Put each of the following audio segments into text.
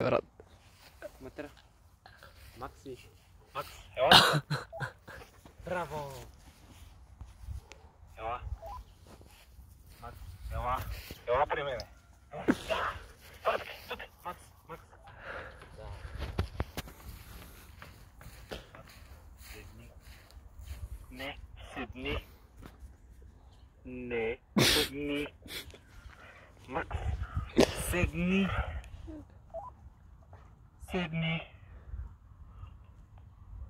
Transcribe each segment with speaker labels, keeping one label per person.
Speaker 1: брат. Матера. Макси. Макс, ела. Браво. Ела. Макс, ела. Ела при мене. Пратки, тук. Не. Не. Макс, седни. 7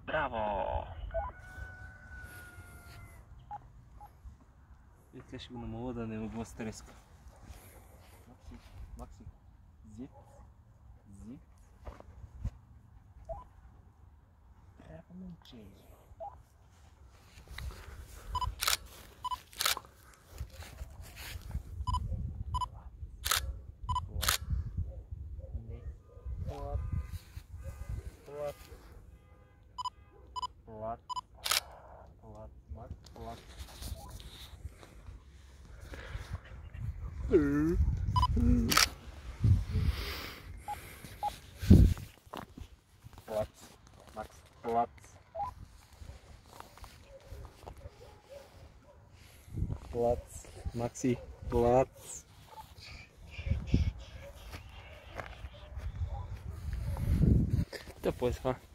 Speaker 1: Браво! И така ще го намаля да не го стреска. Макси, Макси, зит, зит. Браво, момче! lot, a What? much, a lot. Max, lots, lots, maxi, lots. Depois, cara.